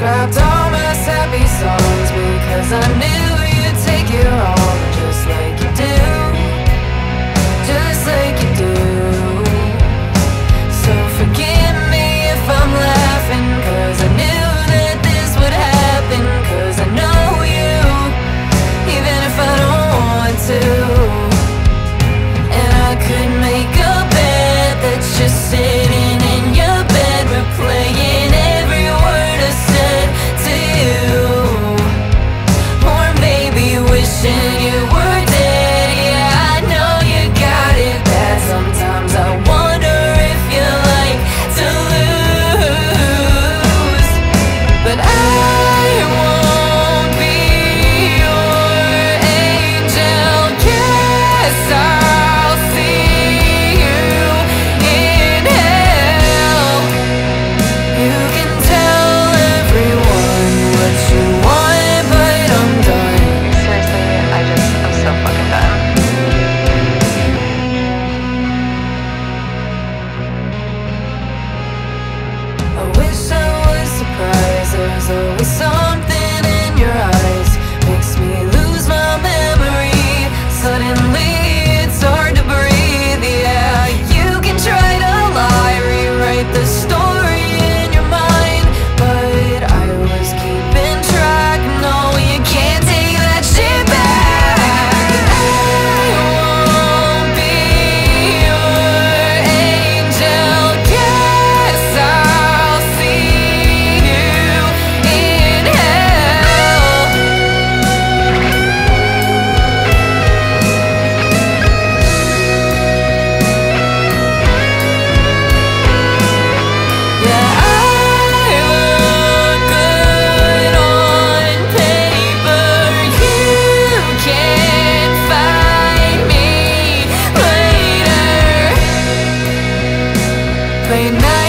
Grabbed all my sappy songs Because I knew you'd take it all. right now